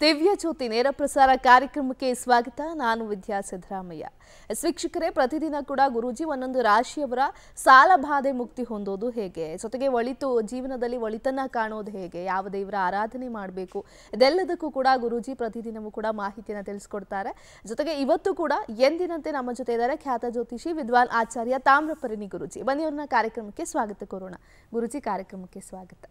ದಿವ್ಯ ಜ್ಯೋತಿ ನೇರ ಪ್ರಸಾರ ಕಾರ್ಯಕ್ರಮಕ್ಕೆ ಸ್ವಾಗತ. ನಾನು ವಿದ್ಯಾ ಸಿದ್ದರಾಮಯ್ಯ. ಶಿಕ್ಷಕರೇ ಪ್ರತಿದಿನ ಕೂಡ ಗುರೂಜಿ ಒಂದೊಂದು ರಾಶಿಯವರ ಸಾಲ ಬಾಧೆ ಮುಕ್ತಿ ಹೊಂದೋದು ಹೇಗೆ? ಜೊತೆಗೆ ಒಳಿತು ಜೀವನದಲ್ಲಿ ಒಳಿತನ್ನ ಕಾಣೋದು ಹೇಗೆ? ಯಾವ ದೇವರ ಆರಾಧನೆ ಮಾಡಬೇಕು? ಇದೆಲ್ಲದಕ್ಕೂ ಕೂಡ ಗುರೂಜಿ ಪ್ರತಿದಿನವೂ ಕೂಡ ಮಾಹಿತಿಯನ್ನು ತಿಳಿಸ್ಕೊಡ್ತಾರೆ. ಜೊತೆಗೆ ಇವತ್ತು ಕೂಡ ಎಂದಿನಂತೆ ನಮ್ಮ ಜೊತೆ ಇದ್ದಾರೆ ಖ್ಯಾತ ಜ್ಯೋತಿಷಿ ವಿದ್ವಾನ್ ಆಚಾರ್ಯ ತಾಮ್ರಪರಿಣಿ ಗುರುಜಿ. ಬನ್ನಿ ಅವ್ರನ್ನ ಕಾರ್ಯಕ್ರಮಕ್ಕೆ ಸ್ವಾಗತ ಕೋರೋಣ. ಗುರುಜಿ, ಕಾರ್ಯಕ್ರಮಕ್ಕೆ ಸ್ವಾಗತ.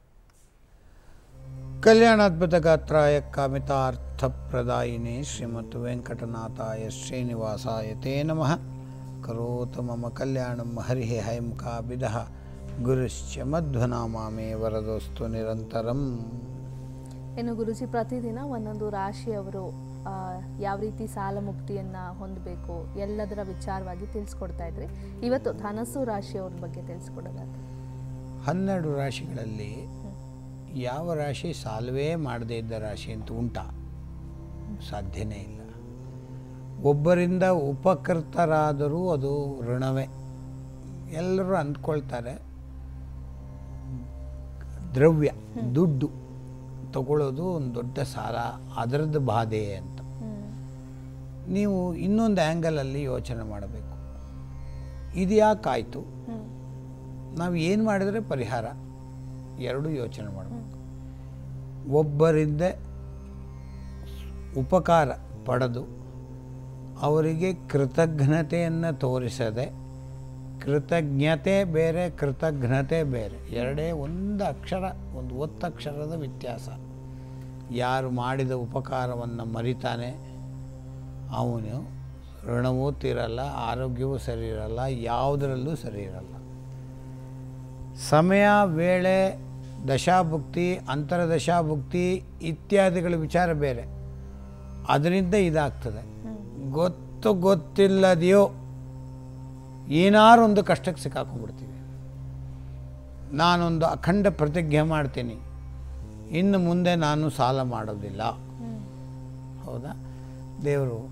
ಕಲ್ಯಾಣಾದ್ಭುತ ಗಾತ್ರಾಯ ಕಾಮಿತಾರ್ಥಪ್ರದಾಯಿನೇ ಶ್ರೀಮತ್ ವೆಂಕಟನಾಥಾಯ ಶ್ರೀನಿವಾಸಾಯ ತೇ ನಮಃ. ಕರೋತು ಮಮ ಕಲ್ಯಾಣಂ ಹರಿ ಕಾಬಿದ ಗುರುಶ್ಚ ಮಧ್ವನಾಮಾಮೇ ವರದೋಸ್ತು ನಿರಂತರಂ. ಇನ್ನು ಗುರುಜಿ ಪ್ರತಿದಿನ ಒಂದೊಂದು ರಾಶಿಯವರು ಯಾವ ರೀತಿ ಸಾಲ ಮುಕ್ತಿಯನ್ನು ಹೊಂದಬೇಕು ಎಲ್ಲದರ ವಿಚಾರವಾಗಿ ತಿಳಿಸ್ಕೊಡ್ತಾ ಇದ್ರಿ. ಇವತ್ತು ಧನಸ್ಸು ರಾಶಿಯವ್ರ ಬಗ್ಗೆ ತಿಳಿಸ್ಕೊಡೋದಾದ್ರೆ. ಹನ್ನೆರಡು ರಾಶಿಗಳಲ್ಲಿ ಯಾವ ರಾಶಿ ಸಾಲವೇ ಮಾಡದೇ ಇದ್ದ ರಾಶಿ ಅಂತ ಉಂಟಾ? ಸಾಧ್ಯನೇ ಇಲ್ಲ. ಒಬ್ಬರಿಂದ ಉಪಕೃತರಾದರೂ ಅದು ಋಣವೇ. ಎಲ್ಲರೂ ಅಂದ್ಕೊಳ್ತಾರೆ ದ್ರವ್ಯ ದುಡ್ಡು ತಗೊಳ್ಳೋದು ಒಂದು ದೊಡ್ಡ ಸಾಲ ಅದರದ್ದು ಬಾಧೆ ಅಂತ. ನೀವು ಇನ್ನೊಂದು ಆ್ಯಂಗಲಲ್ಲಿ ಯೋಚನೆ ಮಾಡಬೇಕು. ಇದು ಯಾಕಾಯಿತು ನಾವು ಏನು ಮಾಡಿದರೆ ಪರಿಹಾರ? ಎರಡು ಯೋಚನೆ ಮಾಡಬೇಕು. ಒಬ್ಬರಿಂದ ಉಪಕಾರ ಪಡೆದು ಅವರಿಗೆ ಕೃತಜ್ಞತೆಯನ್ನು ತೋರಿಸದೆ, ಕೃತಜ್ಞತೆ ಬೇರೆ ಕೃತಜ್ಞತೆ ಬೇರೆ, ಎರಡೇ ಒಂದು ಅಕ್ಷರ, ಒಂದು ಒತ್ತಕ್ಷರದ ವ್ಯತ್ಯಾಸ. ಯಾರು ಮಾಡಿದ ಉಪಕಾರವನ್ನು ಮರಿತಾನೆ, ಅವನು ಋಣವೂ ತೀರಲ್ಲ, ಆರೋಗ್ಯವೂ ಸರಿ ಇರಲ್ಲ, ಯಾವುದರಲ್ಲೂ ಸರಿ ಇರಲ್ಲ. ಸಮಯ, ವೇಳೆ ದಶಾಭುಕ್ತಿ ಅಂತರದಶಾಭುಕ್ತಿ ಇತ್ಯಾದಿಗಳ ವಿಚಾರ ಬೇರೆ. ಅದರಿಂದ ಇದಾಗ್ತದೆ. ಗೊತ್ತು ಗೊತ್ತಿಲ್ಲದೆಯೋ ಏನಾರು ಒಂದು ಕಷ್ಟಕ್ಕೆ ಸಿಕ್ಕಾಕೊಂಡ್ಬಿಡ್ತೀವಿ. ನಾನೊಂದು ಅಖಂಡ ಪ್ರತಿಜ್ಞೆ ಮಾಡ್ತೀನಿ. ಇನ್ನು ಮುಂದೆ ನಾನು ಸಾಲ ಮಾಡೋದಿಲ್ಲ. ಹೌದಾ? ದೇವರು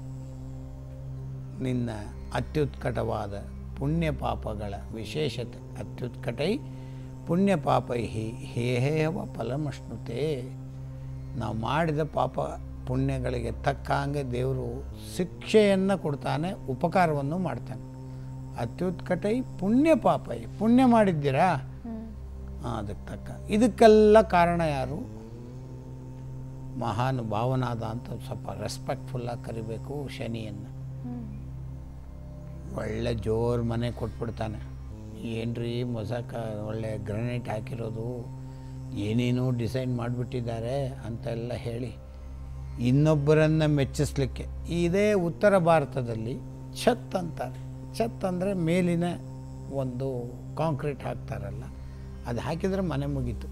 ನಿನ್ನ ಅತ್ಯುತ್ಕಟವಾದ ಪುಣ್ಯ ಪಾಪಗಳ ವಿಶೇಷತೆ ಅತ್ಯುತ್ಕಟೈ ಪುಣ್ಯ ಹೇ ಹೇಹೇವ ಫಲಮಷ್ಣುತೆ ನಾವು ಮಾಡಿದ ಪಾಪ ಪುಣ್ಯಗಳಿಗೆ ತಕ್ಕ ಹಾಗೆ ದೇವರು ಶಿಕ್ಷೆಯನ್ನು ಕೊಡ್ತಾನೆ ಉಪಕಾರವನ್ನು ಮಾಡ್ತಾನೆ. ಅತ್ಯುತ್ಕಟೈ ಪುಣ್ಯ ಪಾಪೈ ಪುಣ್ಯ ಮಾಡಿದ್ದೀರಾ ಅದಕ್ಕೆ ತಕ್ಕ. ಇದಕ್ಕೆಲ್ಲ ಕಾರಣ ಯಾರು? ಮಹಾನುಭಾವನಾದ ಅಂತ ಸ್ವಲ್ಪ ರೆಸ್ಪೆಕ್ಟ್ಫುಲ್ಲಾಗಿ ಕರಿಬೇಕು ಶನಿಯನ್ನು. ಒಳ್ಳೆ ಜೋರು ಮನೆ ಕೊಟ್ಬಿಡ್ತಾನೆ. ಏನ್ರಿ ಮೊಸಕ ಒಳ್ಳೆ ಗ್ರಾನೈಟ್ ಹಾಕಿರೋದು ಏನೇನೋ ಡಿಸೈನ್ ಮಾಡಿಬಿಟ್ಟಿದ್ದಾರೆ ಅಂತೆಲ್ಲ ಹೇಳಿ ಇನ್ನೊಬ್ಬರನ್ನು ಮೆಚ್ಚಿಸ್ಲಿಕ್ಕೆ. ಇದೇ ಉತ್ತರ ಭಾರತದಲ್ಲಿ ಛತ್ ಅಂತಾರೆ. ಛತ್ ಅಂದರೆ ಮೇಲಿನ ಒಂದು ಕಾಂಕ್ರೀಟ್ ಹಾಕ್ತಾರಲ್ಲ ಅದು ಹಾಕಿದರೆ ಮನೆ ಮುಗೀತು.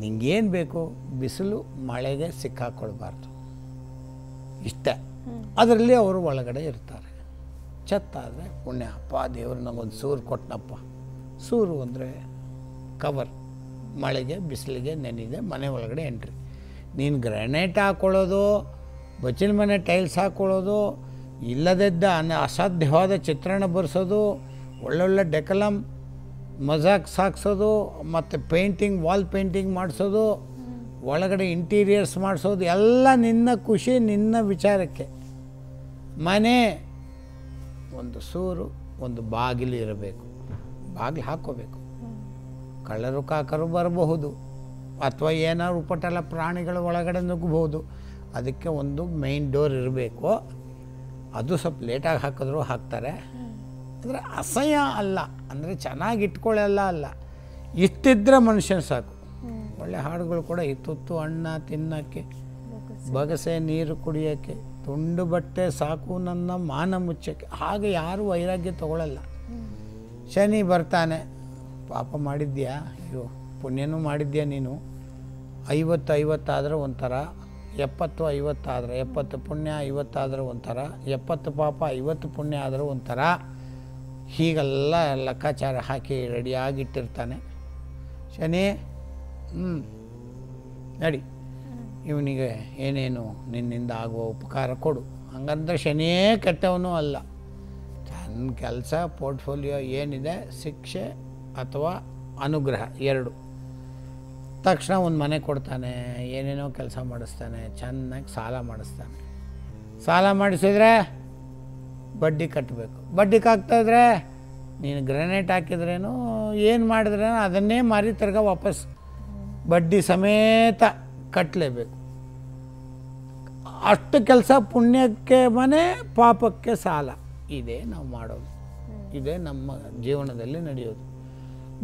ನಿಂಗೇನು ಬೇಕು? ಬಿಸಿಲು ಮಳೆಗೆ ಸಿಕ್ಕಾಕೊಳ್ಬಾರ್ದು. ಇಷ್ಟ. ಅದರಲ್ಲಿ ಅವರು ಒಳಗಡೆ ಇರ್ತಾರೆ. ಛತ್ತಾದರೆ ಪುಣ್ಯ. ಅಪ್ಪ, ದೇವರು ನಮಗೊಂದು ಸೂರು ಕೊಟ್ಟನಪ್ಪ ಸೂರು ಅಂದರೆ ಕವರ್ ಮಳೆಗೆ, ಬಿಸಿಲಿಗೆ ನೆನೆದೆ ಮನೆ ಒಳಗಡೆ ಎಂಟ್ರಿ ನೀನು ಗ್ರಾನೈಟ್ ಹಾಕ್ಕೊಳ್ಳೋದು ಬಚ್ಚಿನ ಮನೆ ಟೈಲ್ಸ್ ಹಾಕ್ಕೊಳ್ಳೋದು ಇಲ್ಲದಿದ್ದ ಅನ್ನ ಅಸಾಧ್ಯವಾದ ಚಿತ್ರಣ ಬರೆಸೋದು, ಒಳ್ಳೊಳ್ಳೆ ಡೆಕಲಮ್ ಮಜಾಕ್ ಸಾಕ್ಸೋದು, ಮತ್ತು ಪೇಂಟಿಂಗ್ ವಾಲ್ ಪೇಂಟಿಂಗ್ ಮಾಡಿಸೋದು, ಒಳಗಡೆ ಇಂಟೀರಿಯರ್ಸ್ ಮಾಡಿಸೋದು, ಎಲ್ಲ ನಿನ್ನ ಖುಷಿ, ನಿನ್ನ ವಿಚಾರಕ್ಕೆ. ಮನೆ ಒಂದು ಸೂರು ಒಂದು ಬಾಗಿಲು ಇರಬೇಕು. ಬಾಗಿಲು ಹಾಕೋಬೇಕು ಕಳ್ಳರು ಕಾಕರು ಬರಬಹುದು ಅಥವಾ ಏನಾದ್ರು ಉಪಟಲ ಪ್ರಾಣಿಗಳು ಒಳಗಡೆ ನುಗ್ಗಬಹುದು. ಅದಕ್ಕೆ ಒಂದು ಮೈನ್ ಡೋರ್ ಇರಬೇಕು. ಅದು ಸ್ವಲ್ಪ ಲೇಟಾಗಿ ಹಾಕಿದ್ರು ಹಾಕ್ತಾರೆ. ಅಂದರೆ ಅಸಹ್ಯ ಅಲ್ಲ. ಅಂದರೆ ಚೆನ್ನಾಗಿ ಇಟ್ಕೊಳ್ಳಲ್ಲ ಅಲ್ಲ. ಇಷ್ಟಿದ್ರೆ ಮನುಷ್ಯನ ಸಾಕು. ಒಳ್ಳೆ ಹಾಡುಗಳು ಕೂಡ ಇತ್ತುತ್ತು ಅಣ್ಣ ತಿನ್ನೋಕ್ಕೆ ಬಗಸೆ ನೀರು ಕುಡಿಯೋಕ್ಕೆ ತುಂಡು ಬಟ್ಟೆ ಸಾಕು ನನ್ನ ಮಾನ ಮುಚ್ಚಕ್ಕೆ. ಹಾಗೆ ಯಾರೂ ವೈರಾಗ್ಯ ತಗೊಳ್ಳಲ್ಲ ಶನಿ ಬರ್ತಾನೆ. ಪಾಪ ಮಾಡಿದ್ಯಾ? ಅಯ್ಯೋ, ಪುಣ್ಯನೂ ಮಾಡಿದ್ಯಾ ನೀನು? ಐವತ್ತು ಐವತ್ತಾದರೆ ಒಂಥರ, ಎಪ್ಪತ್ತು ಐವತ್ತಾದರೆ, ಎಪ್ಪತ್ತು ಪುಣ್ಯ ಐವತ್ತಾದರೆ ಒಂಥರ, ಎಪ್ಪತ್ತು ಪಾಪ ಐವತ್ತು ಪುಣ್ಯ ಆದರೆ ಒಂಥರ. ಹೀಗೆಲ್ಲ ಲೆಕ್ಕಾಚಾರ ಹಾಕಿ ರೆಡಿಯಾಗಿಟ್ಟಿರ್ತಾನೆ. ಶನಿ ಹ್ಞೂ ನಡಿ. ಇವನಿಗೆ ಏನೇನು ನಿನ್ನಿಂದ ಆಗುವ ಉಪಕಾರ ಕೊಡು. ಹಂಗಂದ್ರೆ ಶನಿಯೇ ಕೆಟ್ಟವನು ಅಲ್ಲ. ತನ್ನ ಕೆಲಸ, ಪೋರ್ಟ್ಫೋಲಿಯೋ ಏನಿದೆ, ಶಿಕ್ಷೆ ಅಥವಾ ಅನುಗ್ರಹ, ಎರಡು. ತಕ್ಷಣ ಒಂದು ಮನೆ ಕೊಡ್ತಾನೆ, ಏನೇನೋ ಕೆಲಸ ಮಾಡಿಸ್ತಾನೆ, ಚೆನ್ನಾಗಿ ಸಾಲ ಮಾಡಿಸ್ತಾನೆ. ಸಾಲ ಮಾಡಿಸಿದ್ರೆ ಬಡ್ಡಿ ಕಟ್ಟಬೇಕು ಬಡ್ಡಿ ಹಾಕ್ತಾಯಿದ್ರೆ ನೀನು ಗ್ರನೇಟ್ ಹಾಕಿದ್ರೇನು, ಏನು ಮಾಡಿದ್ರೇನು ಅದನ್ನೇ ಮಾರಿ ತಿರ್ಗ ವಾಪಸ್ ಬಡ್ಡಿ ಸಮೇತ ಕಟ್ಟಲೇಬೇಕು ಅಷ್ಟು ಕೆಲಸ ಪುಣ್ಯಕ್ಕೆ ಮನೆ, ಪಾಪಕ್ಕೆ ಸಾಲ. ಇದೇ ನಾವು ಮಾಡೋದು. ಇದೇ ನಮ್ಮ ಜೀವನದಲ್ಲಿ ನಡೆಯೋದು.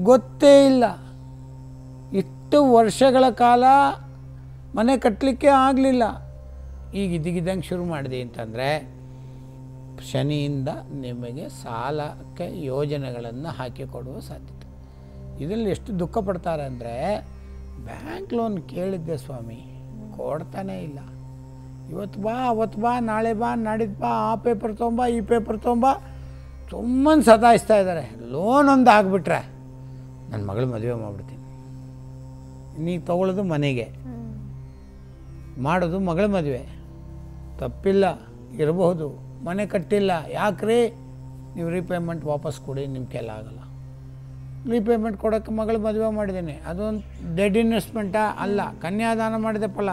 ಗೊತ್ತೇ ಇಲ್ಲ. ಇಷ್ಟು ವರ್ಷಗಳ ಕಾಲ ಮನೆ ಕಟ್ಟಲಿಕ್ಕೆ ಆಗಲಿಲ್ಲ. ಈಗ ಇದಿಗಿದಂಗೆ ಶುರು ಮಾಡಿದೆ ಅಂತಂದರೆ, ಶನಿಯಿಂದ ನಿಮಗೆ ಸಾಲಕ್ಕೆ ಯೋಜನೆಗಳನ್ನು ಹಾಕಿಕೊಡುವ ಸಾಧ್ಯತೆ. ಇದರಲ್ಲಿ ಎಷ್ಟು ದುಃಖ ಪಡ್ತಾರೆ ಅಂದರೆ ಬ್ಯಾಂಕ್ ಲೋನ್ ಕೇಳಿದ್ದೆ ಸ್ವಾಮಿ, ಕೊಡ್ತಾನೇ ಇಲ್ಲ. ಇವತ್ತು ಬಾ ಅವತ್ತು ಬಾ, ನಾಳೆ ಬಾ ನಾಡಿದ್ದು ಬಾ, ಆ ಪೇಪರ್ ತೊಗೊಂಬ ಈ ಪೇಪರ್ ತೊಗೊಂಬ ತುಂಬ ಸತಾಯಿಸ್ತಾ ಇದ್ದಾರೆ. ಲೋನ್ ಒಂದು ಆಗಿಬಿಟ್ರೆ ನನ್ನ ಮಗಳು ಮದುವೆ ಮಾಡಿಬಿಡ್ತೀನಿ. ನೀ ತಗೊಳ್ಳೋದು ಮನೆಗೆ. ಮಾಡೋದು ಮಗಳ ಮದುವೆ. ತಪ್ಪಿಲ್ಲ, ಇರಬಹುದು, ಮನೆ ಕಟ್ಟಿಲ್ಲ. ಯಾಕ್ರಿ? ನೀವು ರೀಪೇಮೆಂಟ್ ವಾಪಸ್ ಕೊಡಿ ನಿಮ್ಮ ಆಗಲ್ಲ. ರೀಪೇಮೆಂಟ್ ಕೊಡೋಕ್ಕೆ ಮಗಳು ಮದುವೆ ಮಾಡಿದ್ದೀನಿ ಅದೊಂದು ಡೆಡ್ ಇನ್ವೆಸ್ಟ್ಮೆಂಟಾ ಅಲ್ಲ. ಕನ್ಯಾದಾನ ಮಾಡಿದೆ ಫಲ.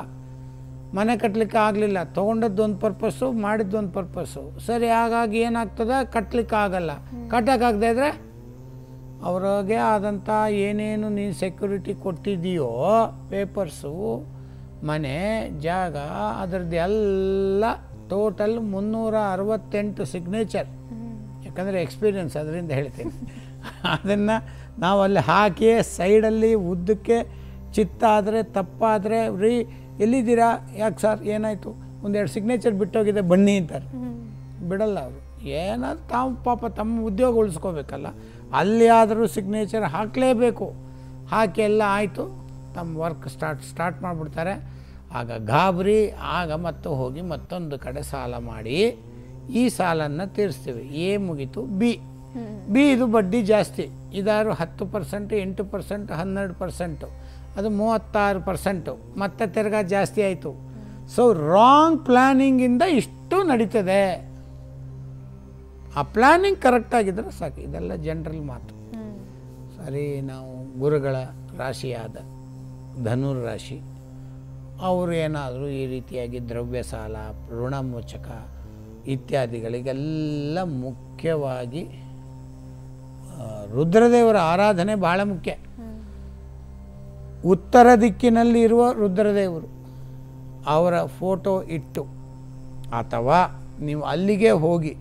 ಮನೆ ಕಟ್ಟಲಿಕ್ಕೆ ಆಗಲಿಲ್ಲ. ತೊಗೊಂಡದ್ದೊಂದು ಪರ್ಪಸ್ಸು ಮಾಡಿದ್ದೊಂದು ಪರ್ಪಸ್ಸು ಸರಿ ಹಾಗಾಗಿ ಏನಾಗ್ತದೆ? ಕಟ್ಟಲಿಕ್ಕೆ ಆಗಲ್ಲ. ಕಟ್ಟೋಕ್ಕಾಗದೇ ಇದ್ದರೆ ಅವ್ರಿಗೆ ಆದಂಥ ಏನೇನು ನೀನು ಸೆಕ್ಯೂರಿಟಿ ಕೊಟ್ಟಿದೆಯೋ ಪೇಪರ್ಸು ಮನೆ ಜಾಗ ಅದರದ್ದು ಎಲ್ಲ ಟೋಟಲ್ ಮುನ್ನೂರ ಅರವತ್ತೆಂಟು ಸಿಗ್ನೇಚರ್ ಯಾಕಂದರೆ ಎಕ್ಸ್ಪೀರಿಯನ್ಸ್ ಅದರಿಂದ ಹೇಳ್ತೀನಿ. ಅದನ್ನು ನಾವು ಅಲ್ಲಿ ಹಾಕಿ ಸೈಡಲ್ಲಿ ಉದ್ದಕ್ಕೆ ಚಿತ್ತಾದರೆ ತಪ್ಪಾದರೆ ರೀ ಎಲ್ಲಿದ್ದೀರಾ? ಯಾಕೆ ಸರ್? ಏನಾಯಿತು? ಒಂದೆರಡು ಸಿಗ್ನೇಚರ್ ಬಿಟ್ಟೋಗಿದೆ ಬನ್ನಿ ಅಂತಾರೆ. ಬಿಡಲ್ಲ ಅವರು. ಏನಾದ್ರು ತಾವು ಪಾಪ ತಮ್ಮ ಉದ್ಯೋಗ ಉಳಿಸ್ಕೋಬೇಕಲ್ಲ ಅಲ್ಲಿ ಆದರೂ ಸಿಗ್ನೇಚರ್ ಹಾಕಲೇಬೇಕು. ಹಾಕಿ ಎಲ್ಲ ಆಯಿತು. ತಮ್ಮ ವರ್ಕ್ ಸ್ಟಾರ್ಟ್ ಸ್ಟಾರ್ಟ್ ಮಾಡಿಬಿಡ್ತಾರೆ. ಆಗ ಗಾಬರಿ ಆಗ ಮತ್ತೆ ಹೋಗಿ ಮತ್ತೊಂದು ಕಡೆ ಸಾಲ ಮಾಡಿ ಈ ಸಾಲನ್ನು ತೀರಿಸ್ತೀವಿ. ಎ ಮುಗೀತು ಬಿ. ಬಿ ಇದು ಬಡ್ಡಿ ಜಾಸ್ತಿ. ಇದಾರು ಹತ್ತು ಪರ್ಸೆಂಟ್, ಎಂಟು ಪರ್ಸೆಂಟ್, ಹನ್ನೆರಡು ಪರ್ಸೆಂಟು. ಅದು ಮೂವತ್ತಾರು ಪರ್ಸೆಂಟು. ಮತ್ತೆ ತಿರ್ಗಾ ಜಾಸ್ತಿ ಆಯಿತು. ಸೊ ರಾಂಗ್ ಪ್ಲ್ಯಾನಿಂಗಿಂದ ಇಷ್ಟು ನಡೀತದೆ. ಆ ಪ್ಲ್ಯಾನಿಂಗ್ ಆಗಿದ್ರೆ ಸಾಕು. ಇದೆಲ್ಲ ಜನರಲ್ ಮಾತು. ಸರಿ, ನಾವು ಗುರುಗಳ ರಾಶಿಯಾದ ಧನುರ್ ರಾಶಿ. ಅವರು ಏನಾದರೂ ಈ ರೀತಿಯಾಗಿ ದ್ರವ್ಯ ಸಾಲ, ಋಣಮೋಚಕ ಇತ್ಯಾದಿಗಳಿಗೆಲ್ಲ ಮುಖ್ಯವಾಗಿ ರುದ್ರದೇವರ ಆರಾಧನೆ ಭಾಳ ಮುಖ್ಯ. ಉತ್ತರ ದಿಕ್ಕಿನಲ್ಲಿ ಇರುವ ರುದ್ರದೇವರು ಅವರ ಫೋಟೋ ಇಟ್ಟು ಅಥವಾ ನೀವು ಅಲ್ಲಿಗೆ ಹೋಗಿ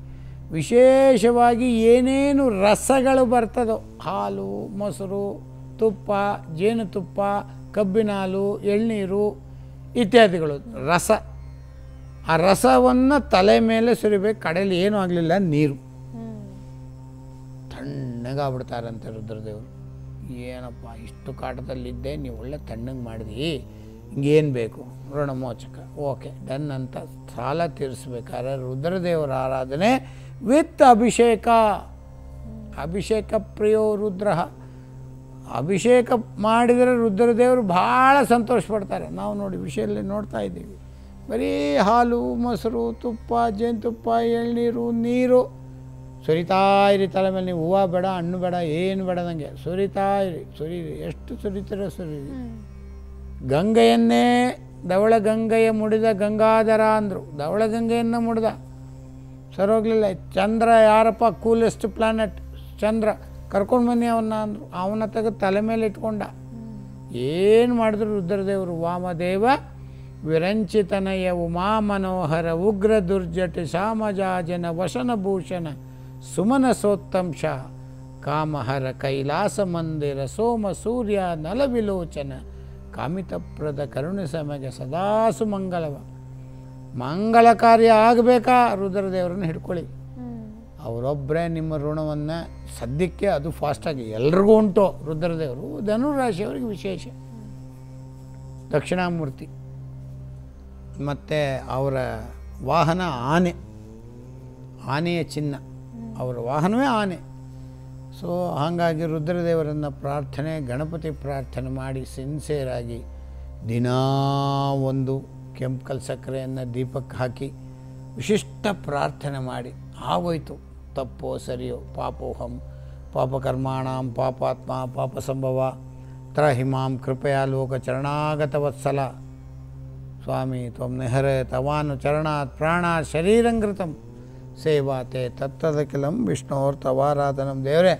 ವಿಶೇಷವಾಗಿ ಏನೇನು ರಸಗಳು ಬರ್ತದೋ ಹಾಲು, ಮೊಸರು, ತುಪ್ಪ, ಜೇನುತುಪ್ಪ ಕಬ್ಬಿನ ಹಾಲು ಎಳ್ನೀರು ಇತ್ಯಾದಿಗಳು ರಸ. ಆ ರಸವನ್ನು ತಲೆ ಮೇಲೆ ಸುರಿಬೇಕು ಕಡೆಯಲ್ಲಿ ಏನೂ ಆಗಲಿಲ್ಲ, ನೀರು. ತಣ್ಣಗಾಗ್ಬಿಡ್ತಾರಂತೆ ರುದ್ರದೇವರು ಏನಪ್ಪ, ಇಷ್ಟು ಕಾಟದಲ್ಲಿದ್ದೆ, ನೀವು ಒಳ್ಳೆ ತಣ್ಣಗೆ ಮಾಡಿದಿ ಹಿಂಗೇನು ಬೇಕು? ಋಣಮೋಚಕ. ಓಕೆ, ಡನ್ ಅಂತ ಸಾಲ ತೀರಿಸ್ಬೇಕಾದ್ರೆ ರುದ್ರದೇವರ ಆರಾಧನೆ ವಿತ್ ಅಭಿಷೇಕ. ಅಭಿಷೇಕ ಪ್ರಿಯೋ ರುದ್ರ. ಅಭಿಷೇಕ ಮಾಡಿದರೆ ರುದ್ರದೇವರು ಭಾಳ ಸಂತೋಷ ಪಡ್ತಾರೆ ನಾವು ನೋಡಿ ವಿಷಯದಲ್ಲಿ ನೋಡ್ತಾ ಇದ್ದೀವಿ. ಬರೀ ಹಾಲು, ಮೊಸರು, ತುಪ್ಪ, ಜೇನುತುಪ್ಪ, ಎಳ್ನೀರು, ನೀರು. ಸುರಿತಾ ಇರಿ ತಲೆ ಮೇಲೆ, ನೀವು ಹೂವು ಬೇಡ, ಹಣ್ಣು ಬೇಡ, ಏನು ಬೇಡ ನನಗೆ ಸುರಿತಾ ಇರಿ, ಸುರಿರಿ. ಎಷ್ಟು ಸುರಿತೀರೋ ಸುರಿ ಗಂಗೆಯನ್ನೇ ಧವಳ ಗಂಗೆಯ ಮುಡಿದ ಗಂಗಾಧರ ಅಂದರು. ಧವಳ ಗಂಗೆಯನ್ನು ಮುಡಿದ. ಸರೋಗ್ಲಿಲ್ಲ. ಚಂದ್ರ ಯಾರಪ್ಪ? Coolest planet Chandra. ಕರ್ಕೊಂಡು ಬನ್ನಿ ಅವನ್ನ ಅಂದರು. ಅವನ ತೆಗೆದು ತಲೆ ಮೇಲೆ ಇಟ್ಕೊಂಡ. ಏನು ಮಾಡಿದ್ರು ರುದ್ರದೇವರು? ವಾಮದೇವ ವಿರಂಚಿತನಯ ಉಮಾ ಮನೋಹರ, ಉಗ್ರ ದುರ್ಜಟ, ಶಾಮಜಾಜನ, ವಶನಭೂಷಣ. ಸುಮನ ಸೋತ್ತಂಶ ಕಾಮಹರ ಕೈಲಾಸ ಮಂದಿರ ಸೋಮ ಸೂರ್ಯ ನಲವಿಲೋಚನ ಕಾಮಿತಪ್ರದ ಕರುಣೆ ಸಮಗೆ ಸದಾ ಸುಮಂಗಲವ. ಮಂಗಳ ಕಾರ್ಯ ಆಗಬೇಕಾ? ರುದ್ರದೇವರನ್ನು ಹಿಡ್ಕೊಳ್ಳಿ. ಅವರೊಬ್ಬರೇ ನಿಮ್ಮ ಋಣವನ್ನು ಸದ್ಯಕ್ಕೆ ಅದು ಫಾಸ್ಟಾಗಿ ಎಲ್ರಿಗೂ ಉಂಟು. ರುದ್ರದೇವರು ಧನುರಾಶಿಯವರಿಗೆ ವಿಶೇಷ. ದಕ್ಷಿಣಾಮೂರ್ತಿ. ಮತ್ತು ಅವರ ವಾಹನ ಆನೆ. ಆನೆಯ ಚಿನ್ನ. ಅವರ ವಾಹನವೇ ಆನೆ. ಸೊ ಹಾಗಾಗಿ ರುದ್ರದೇವರನ್ನು ಪ್ರಾರ್ಥನೆ, ಗಣಪತಿ ಪ್ರಾರ್ಥನೆ ಮಾಡಿ ಸಿನ್ಸಿಯರಾಗಿ ದಿನಾ ಒಂದು ಕೆಂಪು ಸಕ್ಕರೆಯನ್ನು ದೀಪಕ್ಕೆ ಹಾಕಿ ವಿಶಿಷ್ಟ ಪ್ರಾರ್ಥನೆ ಮಾಡಿ. ಆಗೋಯ್ತು. ತಪ್ಪೋ ಸರಿಯೋ ಪಾಪೋಹಂ ಪಾಪಕರ್ಮಾಣ ಪಾಪಾತ್ಮ, ಪಾಪ ಸಂಭವ, ತ್ರಹಿಮಾಂ, ಕೃಪೆಯ ಲೋಕ ಚರಣಾಗತ ವತ್ಸಲ. ಸ್ವಾಮಿ, ತ್ವಂ ನೆಹರೆ, ತವಾನು ಚರಣಾತ್ ಪ್ರಾಣ ಶರೀರಂಗೃತಂ ಸೇವಾತೆ ತತ್ತದಕಿಲಂ ವಿಷ್ಣುವರ್ ತವಾರಾಧನಂ ದೇವರೇ,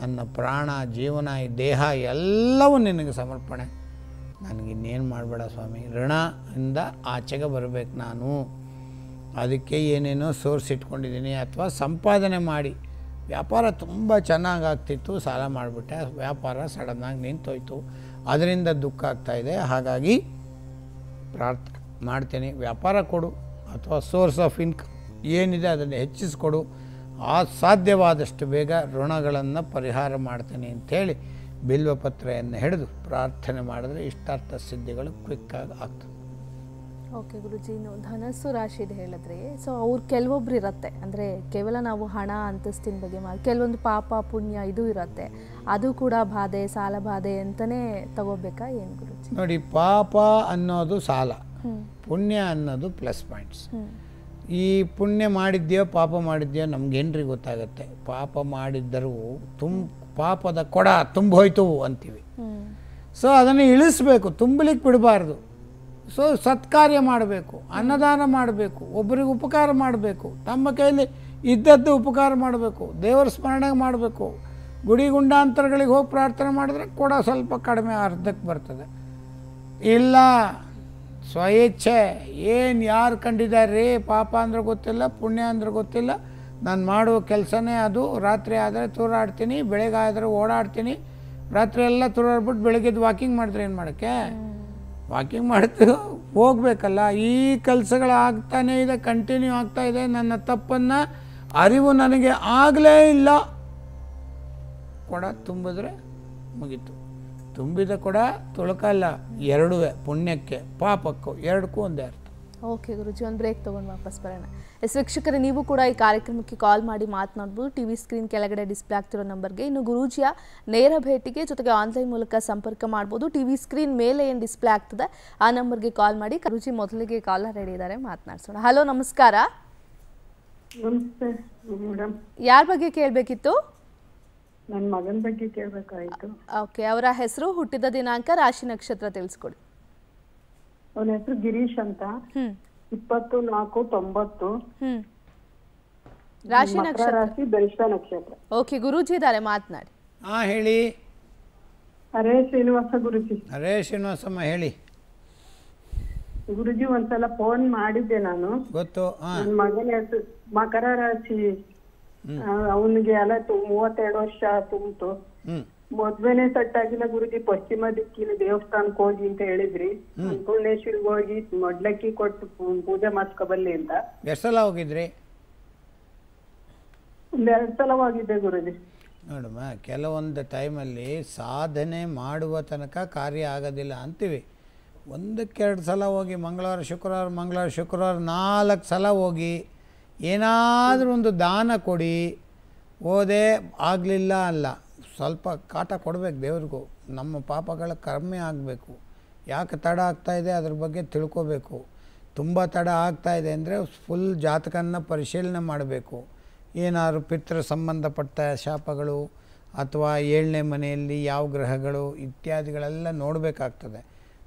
ನನ್ನ ಪ್ರಾಣ, ಜೀವನ, ಈ ದೇಹ ಎಲ್ಲವೂ ನಿನಗೆ ಸಮರ್ಪಣೆ. ನನಗಿನ್ನೇನು ಮಾಡಬೇಡ ಸ್ವಾಮಿ ಋಣ ಇಂದ ಆಚೆಗೆ ಬರಬೇಕು ನಾನು. ಅದಕ್ಕೆ ಏನೇನೋ ಸೋರ್ಸ್ ಇಟ್ಕೊಂಡಿದ್ದೀನಿ, ಅಥವಾ ಸಂಪಾದನೆ ಮಾಡಿ. ವ್ಯಾಪಾರ ತುಂಬ ಚೆನ್ನಾಗಿ ಆಗ್ತಿತ್ತು, ಸಾಲ ಮಾಡಿಬಿಟ್ಟೆ, ವ್ಯಾಪಾರ ಸಡನ್ನಾಗಿ ನಿಂತೋಯ್ತು. ಅದರಿಂದ ದುಃಖ ಆಗ್ತಾಯಿದೆ ಹಾಗಾಗಿ ಪ್ರಾರ್ಥ, ಮಾಡ್ತೀನಿ. ವ್ಯಾಪಾರ ಕೊಡು, ಅಥವಾ ಸೋರ್ಸ್ ಆಫ್ ಇನ್ಕಮ್. ಏನಿದೆ ಅದನ್ನು ಹೆಚ್ಚಿಸ್ಕೊಡು. ಆ ಸಾಧ್ಯವಾದಷ್ಟು ಬೇಗ ಋಣಗಳನ್ನು ಪರಿಹಾರ ಮಾಡ್ತೇನೆ ಅಂಥೇಳಿ ಬಿಲ್ವಪತ್ರೆಯನ್ನು ಹಿಡಿದು ಪ್ರಾರ್ಥನೆ ಮಾಡಿದ್ರೆ ಇಷ್ಟಾರ್ಥ ಸಿದ್ಧಿಗಳು ಕ್ವಿಕ್ಕಾಗಿ ಆಗ್ತದೆ. ಓಕೆ ಗುರುಜಿ ಇನ್ನು ಧನಸ್ಸು ರಾಶಿದು ಹೇಳಿದ್ರೆ ಸೊ ಅವ್ರು ಕೆಲವೊಬ್ರು ಇರತ್ತೆ. ಅಂದರೆ ಕೇವಲ ನಾವು ಹಣ ಅಂತಸ್ತಿನ ಬಗ್ಗೆ ಮಾಡಿ ಕೆಲವೊಂದು ಪಾಪ ಪುಣ್ಯ ಇದು ಇರತ್ತೆ. ಅದು ಕೂಡ ಬಾಧೆ ಸಾಲ ಬಾಧೆ ಅಂತಲೇ ತಗೋಬೇಕಾ ಏನು ಗುರುಜಿ? ನೋಡಿ ಪಾಪ ಅನ್ನೋದು ಸಾಲ ಪುಣ್ಯ ಅನ್ನೋದು ಪ್ಲಸ್ ಪಾಯಿಂಟ್ಸ್ ಈ ಪುಣ್ಯ ಮಾಡಿದ್ಯೋ ಪಾಪ ಮಾಡಿದ್ಯೋ ನಮ್ಗೇನ್ರಿ ಗೊತ್ತಾಗತ್ತೆ? ಪಾಪ ಮಾಡಿದ್ದರೂ ತುಂ, ಪಾಪದ ಕೊಡ ತುಂಬೋಯ್ತು ಅಂತೀವಿ. ಹ್ಞೂ ಸೊ ಅದನ್ನು ಇಳಿಸ್ಬೇಕು ತುಂಬಲಿಕ್ಕೆ ಬಿಡಬಾರ್ದು. ಸೊ ಸತ್ಕಾರ್ಯ ಮಾಡಬೇಕು, ಅನ್ನದಾನ ಮಾಡಬೇಕು ಒಬ್ಬರಿಗೆ ಉಪಕಾರ ಮಾಡಬೇಕು, ತಮ್ಮ ಕೈಯಲ್ಲಿ ಇದ್ದದ್ದು ಉಪಕಾರ ಮಾಡಬೇಕು, ದೇವರ ಸ್ಮರಣೆ ಮಾಡಬೇಕು. ಗುಡಿ ಗುಂಡಾಂತರಗಳಿಗೆ ಹೋಗಿ ಪ್ರಾರ್ಥನೆ ಮಾಡಿದ್ರೆ ಕೂಡ ಸ್ವಲ್ಪ ಕಡಿಮೆ ಅರ್ಧಕ್ಕೆ ಬರ್ತದೆ. ಇಲ್ಲ ಸ್ವಇಚ್ಛೆ. ಏನು ಯಾರು ಕಂಡಿದ್ದಾರೆ? ಪಾಪ ಅಂದ್ರೆ ಗೊತ್ತಿಲ್ಲ ಪುಣ್ಯ ಅಂದ್ರೆ ಗೊತ್ತಿಲ್ಲ. ನಾನು ಮಾಡುವ ಕೆಲಸನೇ ಅದು. ರಾತ್ರಿ ಆದರೆ ತೂರಾಡ್ತೀನಿ ಬೆಳಗ್ಗೆ ಆದರೆ ಓಡಾಡ್ತೀನಿ. ರಾತ್ರಿ ಎಲ್ಲ ತೂರಾಡ್ಬಿಟ್ಟು ಬೆಳಗ್ಗೆದ್ದು ವಾಕಿಂಗ್ ಮಾಡಿದ್ರೆ ಏನು ಮಾಡೋಕ್ಕೆ? ವಾಕಿಂಗ್ ಮಾಡ್ತು ಹೋಗ್ಬೇಕಲ್ಲ. ಈ ಕೆಲಸಗಳು ಆಗ್ತಾನೇ ಇದೆ ಕಂಟಿನ್ಯೂ ಆಗ್ತಾ ಇದೆ. ನನ್ನ ತಪ್ಪನ್ನು ಅರಿವು ನನಗೆ ಆಗಲೇ ಇಲ್ಲ. ಕೊಡ ತುಂಬಿದ್ರೆ ಮುಗೀತು. ತುಂಬಿದ ಕೂಡ ತೊಳಕಲ್ಲ ಎರಡು ಪುಣ್ಯಕ್ಕೆ ಪಾಪಕ್ಕೂ ಎರಡಕ್ಕೂ ಒಂದೇ ಅರ್ಥ. ಓಕೆ ಗುರುಜಿ ಒಂದು ಬ್ರೇಕ್ ತೊಗೊಂಡು ವಾಪಸ್ ಬರೋಣ. ಎಸ್ ವೀಕ್ಷಕರೇ ನೀವು ಕೂಡ ಈ ಕಾರ್ಯಕ್ರಮಕ್ಕೆ ಕಾಲ್ ಮಾಡಿ ಮಾತನಾಡ್ಬೋದು. ಟಿ ವಿ ಸ್ಕ್ರೀನ್ ಕೆಳಗಡೆ ಡಿಸ್ಪ್ಲೇ ಆಗ್ತಿರೋ ನಂಬರ್ಗೆ ಇನ್ನು ಗುರುಜಿಯ ನೇರ ಭೇಟಿಗೆ ಜೊತೆಗೆ ಆನ್ಲೈನ್ ಮೂಲಕ ಸಂಪರ್ಕ ಮಾಡ್ಬೋದು. ಟಿ ವಿ ಸ್ಕ್ರೀನ್ ಮೇಲೆ ಏನು ಡಿಸ್ಪ್ಲೇ ಆಗ್ತದೆ ಆ ನಂಬರ್ಗೆ ಕಾಲ್ ಮಾಡಿ. ಗುರುಜಿ ಮೊದಲಿಗೆ ಕಾಲ್ ರೆಡಿ ಇದ್ದಾರೆ ಮಾತನಾಡ್ಸೋಣ. ಹಲೋ ನಮಸ್ಕಾರ. ಯಾರ ಬಗ್ಗೆ ಕೇಳಬೇಕಿತ್ತು? ನನ್ನ ಮಗನ ಬಗ್ಗೆ ಕೇಳಬೇಕಾಯಿತು. ಓಕೆ ಅವರ ಹೆಸರು ಹುಟ್ಟಿದ ದಿನಾಂಕ ರಾಶಿ ನಕ್ಷತ್ರ ತಿಳಿಸ್ಕೊಡಿ. ಅವನ ಹೆಸರು ಗಿರೀಶ್ ಅಂತ. ಇಪ್ಪತ್ತು ನಾಲ್ಕು ತೊಂಬತ್ತು. ರಾಶಿ ನಕ್ಷತ್ರ. ರಾಶಿ ಬೆಳ್ಸ ನಕ್ಷತ್ರ. ಓಕೆ ಗುರೂಜಿ ಇದ್ದಾರೆ ಮಾತನಾಡಿ. ಹಾ ಹೇಳಿ. ಹರೇ ಶ್ರೀನಿವಾಸ ಗುರುಜಿ. ಹರೇ ಶ್ರೀನಿವಾಸಮ್ಮ ಹೇಳಿ. ಗುರುಜಿ ಒಂದ್ಸಲ ಫೋನ್ ಮಾಡಿದ್ದೆ ನಾನು. ಗೊತ್ತು ನನ್ನ ಮಗನ ಹೆಸರು ಮಕರ ರಾಶಿ. ಅವನಿಗೆ ಅಲ್ಲ ಮೂವತ್ತೆರಡು ವರ್ಷ ತುಂಬಿತು ಹ್ಞೂ ಮದ್ವೆನೆ ಸೆಟ್ ಆಗಿಲ್ಲ ಗುರುಜಿ ಪಶ್ಚಿಮ ದಿಕ್ಕಿನ ದೇವಸ್ಥಾನಕ್ಕೆ ಹೋಗಿ ಅಂತ ಹೇಳಿದ್ರಿ. ಅನ್ನಪೂರ್ಣೇಶ್ವರಿಗೆ ಹೋಗಿ ಮಡ್ಲಕ್ಕಿ ಕೊಟ್ಟು ಪೂಜೆ ಮಾಡ್ಸ್ಕೊಬಲ್ಲಿ ಅಂತ. ಎಷ್ಟು ಸಲ ಹೋಗಿದ್ರಿ? ಒಂದೆರಡು ಸಲ ಹೋಗಿದ್ದೆ ಗುರುಜಿ. ನೋಡಮ್ಮ ಕೆಲವೊಂದು ಟೈಮಲ್ಲಿ ಸಾಧನೆ ಮಾಡುವ ತನಕ ಕಾರ್ಯ ಆಗೋದಿಲ್ಲ ಅಂತೀವಿ. ಒಂದಕ್ಕೆರಡು ಸಲ ಹೋಗಿ ಮಂಗಳವಾರ ಶುಕ್ರವಾರ ಮಂಗಳವಾರ ಶುಕ್ರವಾರ ನಾಲ್ಕು ಸಲ ಹೋಗಿ ಏನಾದರೂ ಒಂದು ದಾನ ಕೊಡಿ ಓದೇ ಆಗಲಿಲ್ಲ ಅಲ್ಲ. ಸ್ವಲ್ಪ ಕಾಟ ಕೊಡಬೇಕು ದೇವ್ರಿಗೂ. ನಮ್ಮ ಪಾಪಗಳ ಕರ್ಮೆ ಆಗಬೇಕು. ಯಾಕೆ ತಡ ಆಗ್ತಾಯಿದೆ ಅದ್ರ ಬಗ್ಗೆ ತಿಳ್ಕೋಬೇಕು. ತುಂಬ ತಡ ಆಗ್ತಾಯಿದೆ ಅಂದರೆ ಫುಲ್ ಜಾತಕನ್ನ ಪರಿಶೀಲನೆ ಮಾಡಬೇಕು. ಏನಾದರೂ ಪಿತೃ ಸಂಬಂಧಪಟ್ಟ ಶಾಪಗಳು ಅಥವಾ ಏಳನೇ ಮನೆಯಲ್ಲಿ ಯಾವ ಗ್ರಹಗಳು ಇತ್ಯಾದಿಗಳೆಲ್ಲ ನೋಡಬೇಕಾಗ್ತದೆ.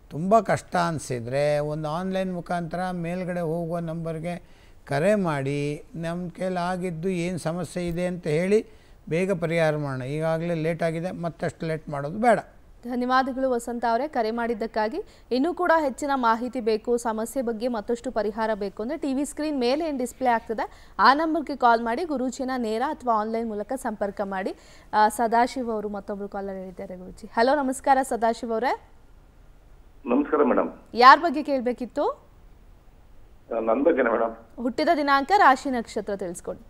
ತುಂಬ ಕಷ್ಟ ಅನಿಸಿದರೆ ಒಂದು ಆನ್ಲೈನ್ ಮುಖಾಂತರ ಮೇಲ್ಗಡೆ ಹೋಗುವ ನಂಬರ್ಗೆ ಕರೆ ಮಾಡಿ ನಮ್ಮ ಕೈಲಿ ಆಗಿದ್ದು ಏನು ಸಮಸ್ಯೆ ಇದೆ ಅಂತ ಹೇಳಿ ಬೇಗ ಪರಿಹಾರ ಮಾಡೋಣ. ಈಗಾಗಲೇ ಲೇಟ್ ಆಗಿದೆ ಮತ್ತಷ್ಟು ಲೇಟ್ ಮಾಡೋದು ಬೇಡ. ಧನ್ಯವಾದಗಳು ವಸಂತ ಅವರೇ ಕರೆ ಮಾಡಿದ್ದಕ್ಕಾಗಿ. ಇನ್ನೂ ಕೂಡ ಹೆಚ್ಚಿನ ಮಾಹಿತಿ ಬೇಕು ಸಮಸ್ಯೆ ಬಗ್ಗೆ ಮತ್ತಷ್ಟು ಪರಿಹಾರ ಬೇಕು ಅಂದರೆ ಟಿ ವಿ ಸ್ಕ್ರೀನ್ ಮೇಲೆ ಏನು ಡಿಸ್ಪ್ಲೇ ಆಗ್ತದೆ ಆ ನಂಬರ್ಗೆ ಕಾಲ್ ಮಾಡಿ ಗುರುಜಿನ ನೇರ ಅಥವಾ ಆನ್ಲೈನ್ ಮೂಲಕ ಸಂಪರ್ಕ ಮಾಡಿ. ಸದಾಶಿವ ಸದಾಶಿವ್ ಅವರು ಮತ್ತೊಬ್ಬರು ಕಾಲರ್ ಹೇಳಿದ್ದಾರೆ ಗುರುಜಿ. ಹಲೋ ನಮಸ್ಕಾರ ಸದಾಶಿವ ಅವರೇ. ನಮಸ್ಕಾರ ಮೇಡಮ್. ಯಾರ ಬಗ್ಗೆ ಕೇಳಬೇಕಿತ್ತು? ನನ್ನ ಬಗ್ಗೆನೇ ಮೇಡಮ್. ಹುಟ್ಟಿದ ದಿನಾಂಕ ರಾಶಿ ನಕ್ಷತ್ರ ತಿಳಿಸ್ಕೊಡಿ.